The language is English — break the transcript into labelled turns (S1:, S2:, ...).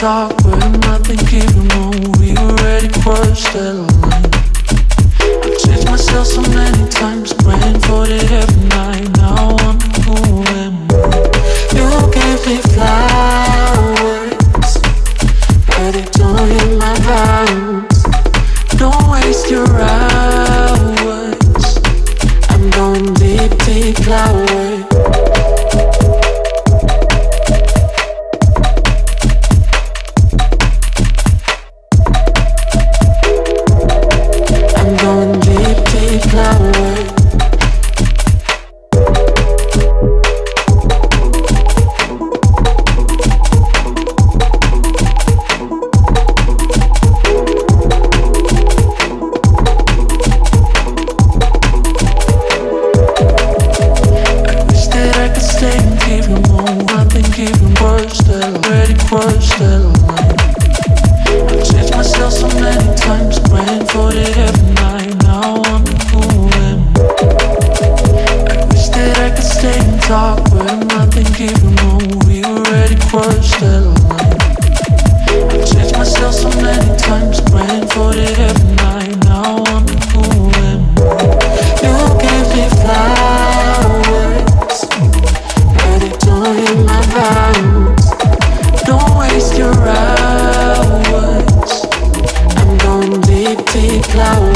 S1: dark, where nothing even move. We already crossed that line. I changed myself so many times. keeping words I I've changed myself so many times, praying for it every night. Now I'm. I wish that I could stay and talk, but nothing we already I've changed myself so many times, praying for it every night. Now I'm. You give me flowers, but it don't. now